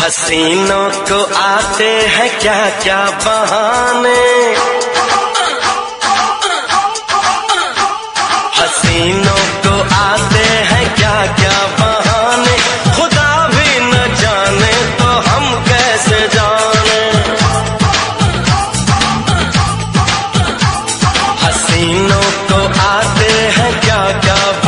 हसीनों को आते हैं क्या क्या बहाने? हसीनों को आते हैं क्या क्या बहाने? खुदा भी न जाने तो हम कैसे जाने? हसीनों को आते हैं क्या क्या